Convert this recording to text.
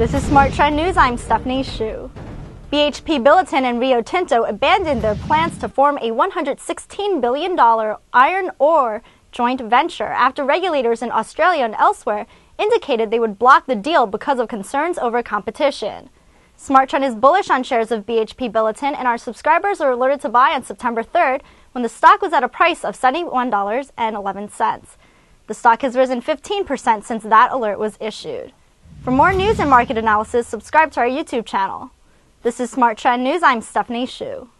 This is SmarTrend News. I'm Stephanie Shu. BHP Billiton and Rio Tinto abandoned their plans to form a $116 billion iron ore joint venture after regulators in Australia and elsewhere indicated they would block the deal because of concerns over competition. SmarTrend is bullish on shares of BHP Billiton, and our subscribers are alerted to buy on September 3rd when the stock was at a price of $71.11. The stock has risen 15% since that alert was issued. For more news and market analysis, subscribe to our YouTube channel. This is SmarTrend News. I'm Stephanie Shu.